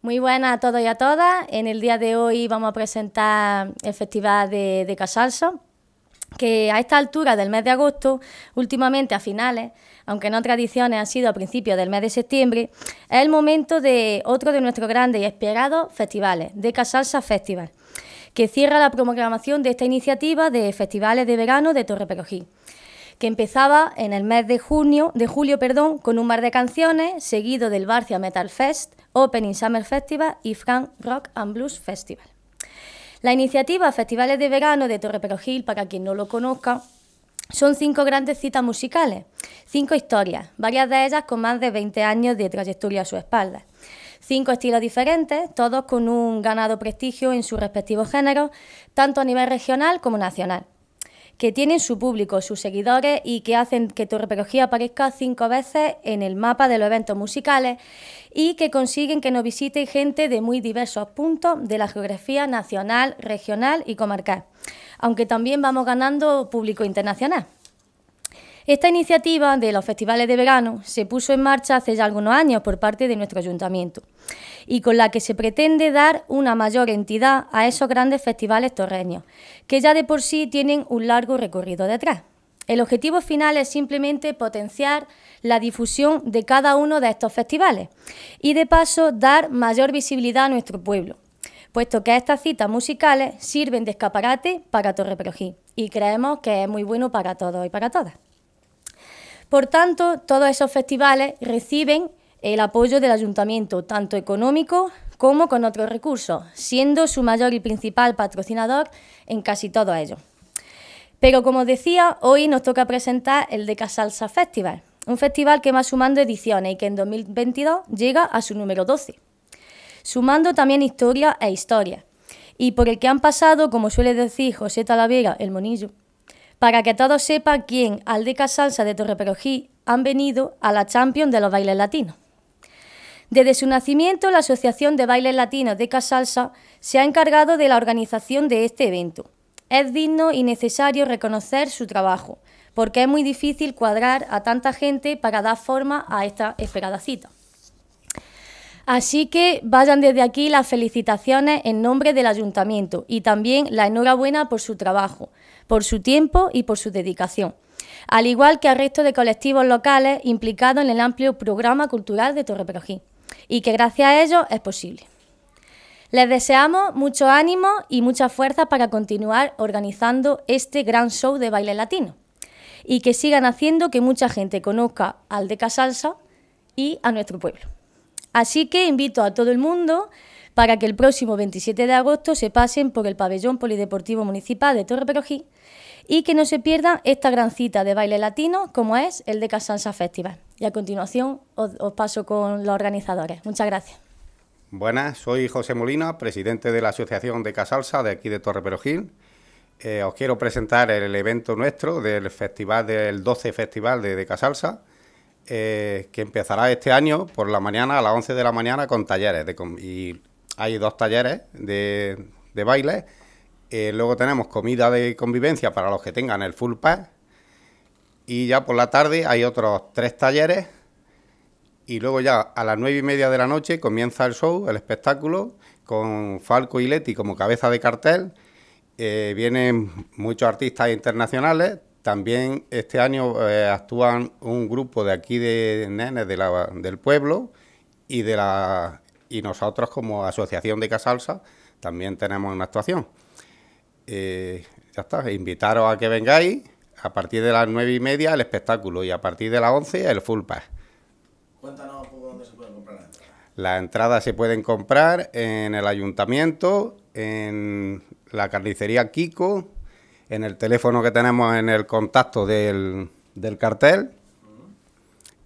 Muy buenas a todos y a todas. En el día de hoy vamos a presentar el Festival de, de Casalsa, que a esta altura del mes de agosto, últimamente a finales, aunque en otras ediciones han sido a principios del mes de septiembre, es el momento de otro de nuestros grandes y esperados festivales, de Casalsa Festival, que cierra la programación de esta iniciativa de festivales de verano de Torre Perogí que empezaba en el mes de junio, de julio, perdón, con un par de canciones, seguido del Barcia Metal Fest, Opening Summer Festival y Frank Rock and Blues Festival. La iniciativa Festivales de Verano de Torre Perogil, para quien no lo conozca, son cinco grandes citas musicales, cinco historias, varias de ellas con más de 20 años de trayectoria a su espalda. Cinco estilos diferentes, todos con un ganado prestigio en sus respectivos géneros, tanto a nivel regional como nacional que tienen su público, sus seguidores y que hacen que Torrepelogía aparezca cinco veces en el mapa de los eventos musicales y que consiguen que nos visite gente de muy diversos puntos de la geografía nacional, regional y comarcal, aunque también vamos ganando público internacional. Esta iniciativa de los festivales de verano se puso en marcha hace ya algunos años por parte de nuestro ayuntamiento y con la que se pretende dar una mayor entidad a esos grandes festivales torreños, que ya de por sí tienen un largo recorrido detrás. El objetivo final es simplemente potenciar la difusión de cada uno de estos festivales y de paso dar mayor visibilidad a nuestro pueblo, puesto que estas citas musicales sirven de escaparate para Torreprojí y creemos que es muy bueno para todos y para todas. Por tanto, todos esos festivales reciben el apoyo del ayuntamiento, tanto económico como con otros recursos, siendo su mayor y principal patrocinador en casi todo ello. Pero como decía, hoy nos toca presentar el de Casalsa Festival, un festival que va sumando ediciones y que en 2022 llega a su número 12, sumando también historia e historia, y por el que han pasado, como suele decir José Talavera, el monillo, para que todos sepan quién, Aldeca Salsa de Torreperojí, han venido a la Champions de los bailes latinos. Desde su nacimiento, la Asociación de Bailes Latinos de Casalsa se ha encargado de la organización de este evento. Es digno y necesario reconocer su trabajo, porque es muy difícil cuadrar a tanta gente para dar forma a esta esperada cita. Así que vayan desde aquí las felicitaciones en nombre del ayuntamiento y también la enhorabuena por su trabajo, por su tiempo y por su dedicación, al igual que al resto de colectivos locales implicados en el amplio programa cultural de Torreperojí, y que gracias a ellos es posible. Les deseamos mucho ánimo y mucha fuerza para continuar organizando este gran show de baile latino y que sigan haciendo que mucha gente conozca al de Casalsa y a nuestro pueblo. Así que invito a todo el mundo para que el próximo 27 de agosto se pasen por el pabellón polideportivo municipal de Torre Perojí y que no se pierdan esta gran cita de baile latino como es el de Casalsa Festival. Y a continuación os, paso con los organizadores. Muchas gracias. Buenas, soy José Molina, presidente de la Asociación de Casalsa de aquí de Torre Perogil. Eh, os quiero presentar el evento nuestro del festival del 12 Festival de, de Casalsa eh, que empezará este año por la mañana a las 11 de la mañana con talleres. De, y hay dos talleres de, de baile. Eh, luego tenemos comida de convivencia para los que tengan el full pass. Y ya por la tarde hay otros tres talleres. Y luego ya a las nueve y media de la noche comienza el show, el espectáculo, con Falco y Leti como cabeza de cartel. Eh, vienen muchos artistas internacionales, también este año eh, actúan un grupo de aquí de nenes de la, del pueblo y de la y nosotros como asociación de Casalsa también tenemos una actuación. Eh, ya está, invitaros a que vengáis a partir de las nueve y media el espectáculo y a partir de las once el full pass. Cuéntanos dónde se pueden comprar las entradas. Las entradas se pueden comprar en el ayuntamiento, en la carnicería Kiko, en el teléfono que tenemos en el contacto del, del cartel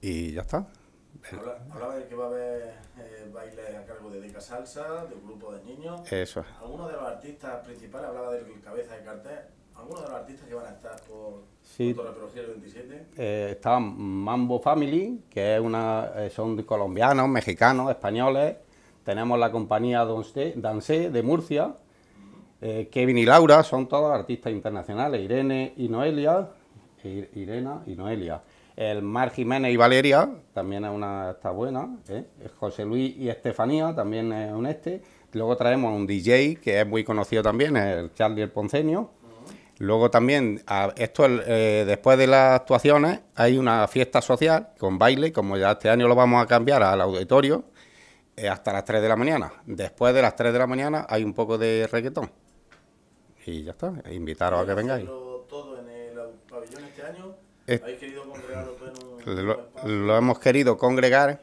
y ya está. Habla- Hablaba de que va a haber eh, baile a cargo de Deca Salsa, de un grupo de niños. Eso es. Algunos de los artistas principales, hablaba del cabeza de cartel, algunos de los artistas que van a estar por, Sí. por Torre Perogil el 27. Eh, está Mambo Family, que es una, eh, son colombianos, mexicanos, españoles. Tenemos la compañía Dansé de Murcia. Eh, Kevin y Laura son todos artistas internacionales. Irene y Noelia. I- Irena y Noelia. el Mar Jiménez y Valeria, también es una, está buena. ¿eh? José Luis y Estefanía, también es un este. Luego traemos un DJ que es muy conocido también, el Charlie el Ponceño. Luego también, esto eh, después de las actuaciones, hay una fiesta social con baile, como ya este año lo vamos a cambiar al auditorio, hasta las 3 de la mañana. Después de las 3 de la mañana hay un poco de reggaetón. Y ya está, invitaros a que vengáis. todo en el pabellón este año? ¿Habéis querido congregarlo en un, lo, lo hemos querido congregar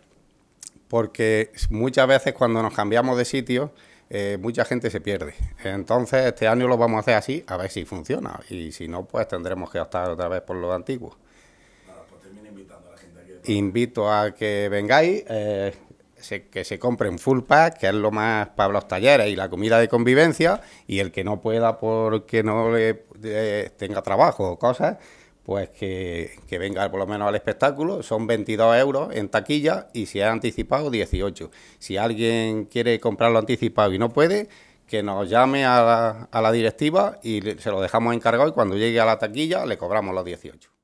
porque muchas veces cuando nos cambiamos de sitio, eh, mucha gente se pierde. Entonces, este año lo vamos a hacer así, a ver si funciona. Y si no, pues tendremos que optar otra vez por lo antiguo. pues invitando a la gente Invito a que vengáis, eh, que se compren full pack, que es lo más para los talleres y la comida de convivencia, y el que no pueda porque no le tenga trabajo o cosas, pues que, venga por lo menos al espectáculo. Son 22 euros en taquilla y si es anticipado, 18. Si alguien quiere comprarlo anticipado y no puede, que nos llame a la, a la directiva y se lo dejamos encargado y cuando llegue a la taquilla le cobramos los 18.